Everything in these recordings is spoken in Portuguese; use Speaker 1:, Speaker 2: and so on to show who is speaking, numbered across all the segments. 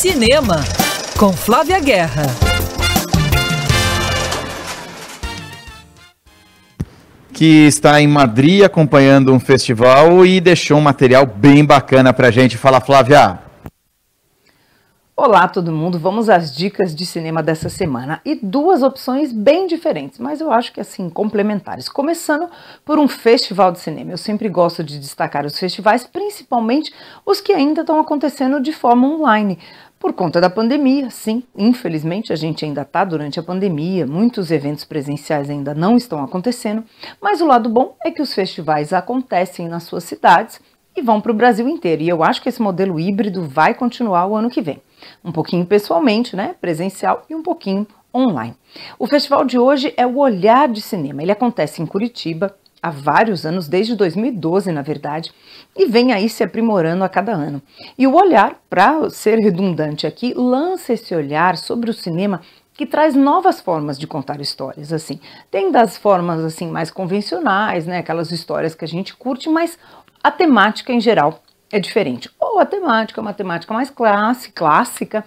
Speaker 1: Cinema, com Flávia Guerra.
Speaker 2: Que está em Madrid acompanhando um festival e deixou um material bem bacana pra gente. Fala, Flávia.
Speaker 3: Olá, todo mundo. Vamos às dicas de cinema dessa semana e duas opções bem diferentes, mas eu acho que assim complementares. Começando por um festival de cinema. Eu sempre gosto de destacar os festivais, principalmente os que ainda estão acontecendo de forma online. Por conta da pandemia, sim, infelizmente a gente ainda está durante a pandemia, muitos eventos presenciais ainda não estão acontecendo, mas o lado bom é que os festivais acontecem nas suas cidades e vão para o Brasil inteiro. E eu acho que esse modelo híbrido vai continuar o ano que vem. Um pouquinho pessoalmente, né, presencial e um pouquinho online. O festival de hoje é o Olhar de Cinema. Ele acontece em Curitiba há vários anos, desde 2012, na verdade, e vem aí se aprimorando a cada ano. E o Olhar, para ser redundante aqui, lança esse olhar sobre o cinema que traz novas formas de contar histórias, assim. Tem das formas assim mais convencionais, né, aquelas histórias que a gente curte, mas a temática em geral é diferente. Ou a temática é uma temática mais clássica, clássica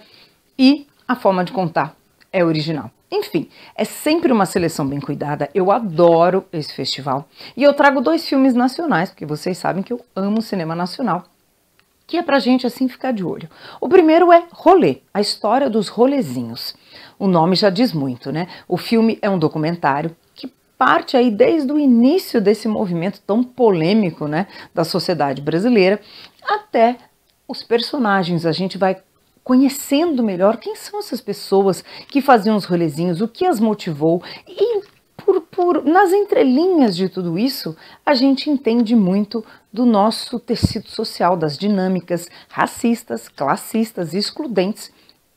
Speaker 3: e a forma de contar é original. Enfim, é sempre uma seleção bem cuidada. Eu adoro esse festival. E eu trago dois filmes nacionais, porque vocês sabem que eu amo cinema nacional, que é pra gente assim ficar de olho. O primeiro é Rolê, a história dos rolezinhos. O nome já diz muito, né? O filme é um documentário que parte aí desde o início desse movimento tão polêmico, né, da sociedade brasileira, até os personagens. A gente vai conhecendo melhor quem são essas pessoas que faziam os rolezinhos, o que as motivou e por, por, nas entrelinhas de tudo isso, a gente entende muito do nosso tecido social, das dinâmicas racistas, classistas e excludentes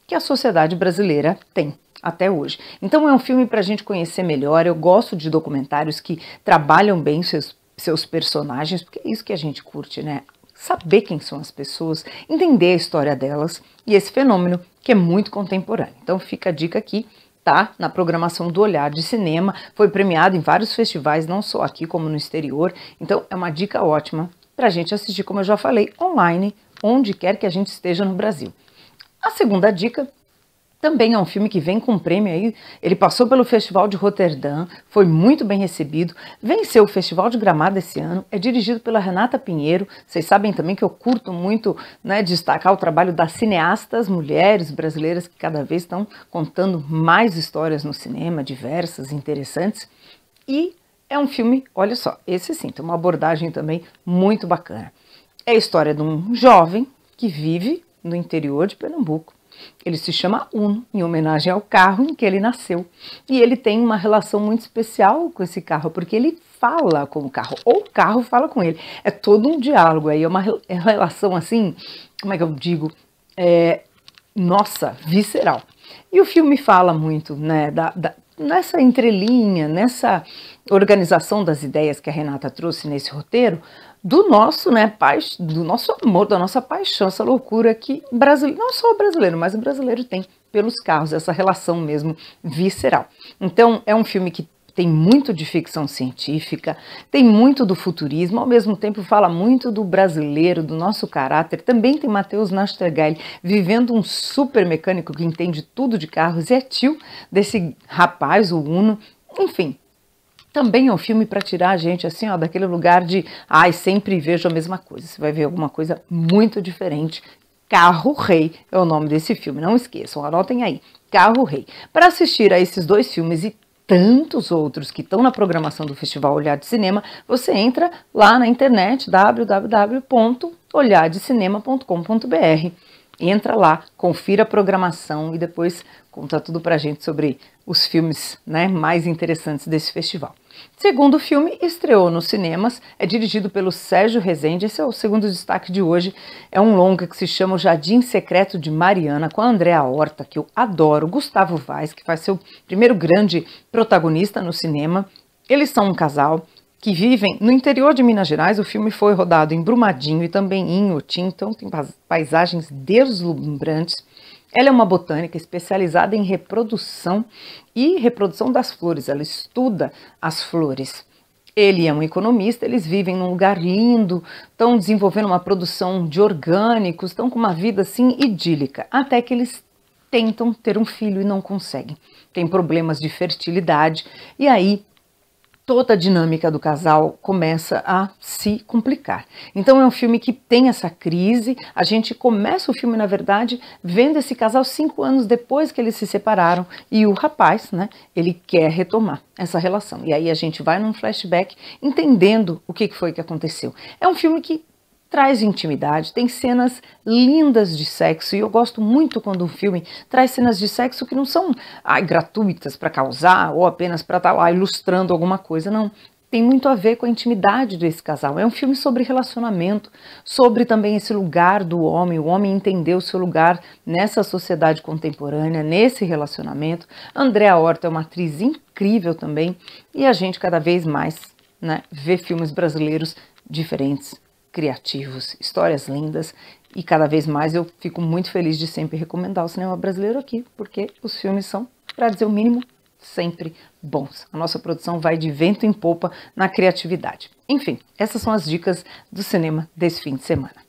Speaker 3: que a sociedade brasileira tem até hoje. Então é um filme para a gente conhecer melhor. Eu gosto de documentários que trabalham bem seus, seus personagens, porque é isso que a gente curte, né? Saber quem são as pessoas, entender a história delas e esse fenômeno que é muito contemporâneo. Então fica a dica aqui, tá? Na programação do Olhar de Cinema, foi premiado em vários festivais, não só aqui como no exterior. Então é uma dica ótima para a gente assistir, como eu já falei, online, onde quer que a gente esteja no Brasil. A segunda dica também é um filme que vem com prêmio aí. Ele passou pelo Festival de Roterdã, foi muito bem recebido, venceu o Festival de Gramado esse ano, é dirigido pela Renata Pinheiro. Vocês sabem também que eu curto muito né, destacar o trabalho das cineastas mulheres brasileiras que cada vez estão contando mais histórias no cinema, diversas, interessantes. E é um filme, olha só, esse sim, tem uma abordagem também muito bacana. É a história de um jovem que vive no interior de Pernambuco ele se chama Uno, em homenagem ao carro em que ele nasceu. E ele tem uma relação muito especial com esse carro, porque ele fala com o carro, ou o carro fala com ele. É todo um diálogo aí, é uma é relação assim, como é que eu digo? É, nossa, visceral. E o filme fala muito, né, da, da, nessa entrelinha, nessa organização das ideias que a Renata trouxe nesse roteiro, do nosso, né, do nosso amor, da nossa paixão, essa loucura que brasileiro, não só o brasileiro, mas o brasileiro tem pelos carros, essa relação mesmo visceral. Então, é um filme que tem muito de ficção científica, tem muito do futurismo, ao mesmo tempo fala muito do brasileiro, do nosso caráter. Também tem Matheus Nastergaile vivendo um super mecânico que entende tudo de carros e é tio desse rapaz, o Uno. Enfim, também é um filme para tirar a gente assim, ó, daquele lugar de, ai, sempre vejo a mesma coisa. Você vai ver alguma coisa muito diferente. Carro Rei é o nome desse filme, não esqueçam, anotem aí. Carro Rei. Para assistir a esses dois filmes e tantos outros que estão na programação do Festival Olhar de Cinema, você entra lá na internet www.olhardecinema.com.br. Entra lá, confira a programação e depois conta tudo pra gente sobre os filmes né, mais interessantes desse festival. Segundo filme, estreou nos cinemas, é dirigido pelo Sérgio Rezende, esse é o segundo destaque de hoje. É um longa que se chama O Jardim Secreto de Mariana, com a Andréa Horta, que eu adoro, Gustavo Vaz, que faz seu primeiro grande protagonista no cinema. Eles são um casal que vivem no interior de Minas Gerais. O filme foi rodado em Brumadinho e também em Inhotim, então tem paisagens deslumbrantes. Ela é uma botânica especializada em reprodução e reprodução das flores. Ela estuda as flores. Ele é um economista, eles vivem num lugar lindo, estão desenvolvendo uma produção de orgânicos, estão com uma vida assim idílica, até que eles tentam ter um filho e não conseguem. Tem problemas de fertilidade e aí toda a dinâmica do casal começa a se complicar. Então é um filme que tem essa crise. A gente começa o filme, na verdade, vendo esse casal cinco anos depois que eles se separaram e o rapaz, né, ele quer retomar essa relação. E aí a gente vai num flashback entendendo o que foi que aconteceu. É um filme que traz intimidade, tem cenas lindas de sexo e eu gosto muito quando um filme traz cenas de sexo que não são ai, gratuitas para causar ou apenas para estar tá lá ilustrando alguma coisa, não. Tem muito a ver com a intimidade desse casal. É um filme sobre relacionamento, sobre também esse lugar do homem, o homem entender o seu lugar nessa sociedade contemporânea, nesse relacionamento. Andréa Horta é uma atriz incrível também e a gente cada vez mais né, vê filmes brasileiros diferentes, criativos, histórias lindas e cada vez mais eu fico muito feliz de sempre recomendar o cinema brasileiro aqui, porque os filmes são, para dizer o mínimo, sempre bons. A nossa produção vai de vento em popa na criatividade. Enfim, essas são as dicas do cinema desse fim de semana.